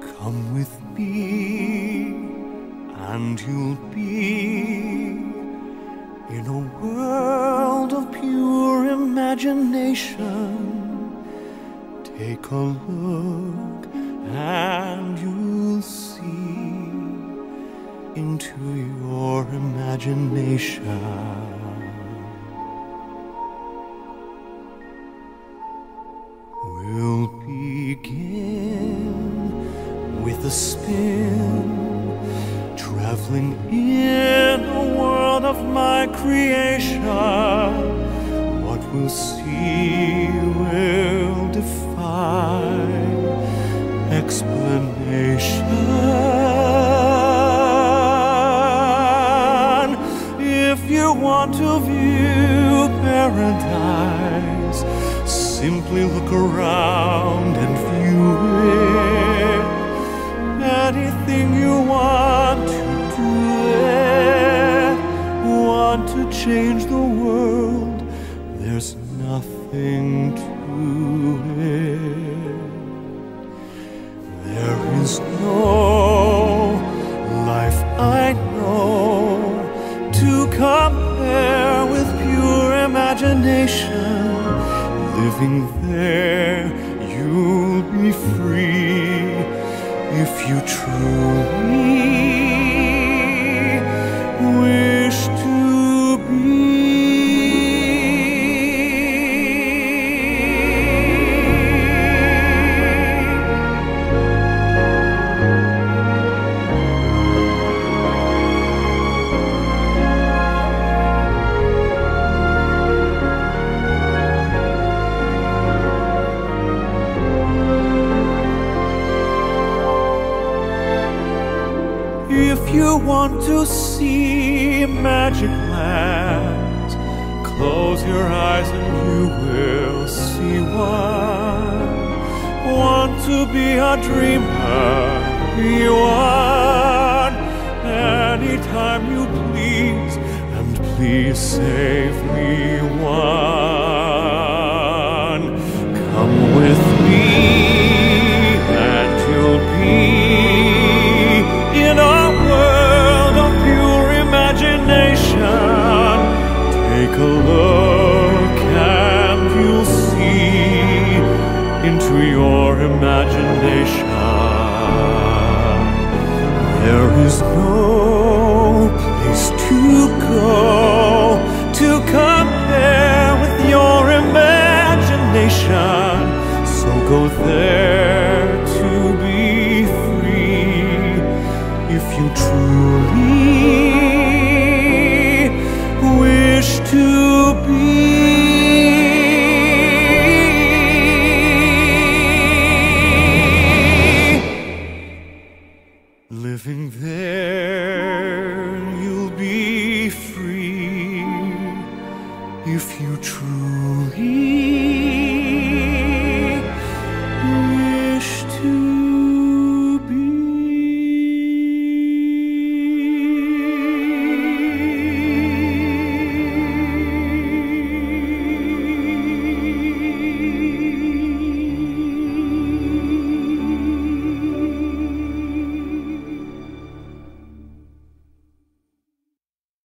Come with me, and you'll be in a world of pure imagination. Take a look, and you'll see into your imagination. We'll begin a spin, traveling in a world of my creation. What we'll see will defy explanation. If you want to view paradise, simply look around want to change the world, there's nothing to it. There is no life I know to compare with pure imagination. Living there, you'll be free if you truly wish want to see magic lands, close your eyes and you will see one. Want to be a dreamer, be one. Anytime you please, and please save me one. Look and you'll see into your imagination. There is no place to go to compare with your imagination. So go there There.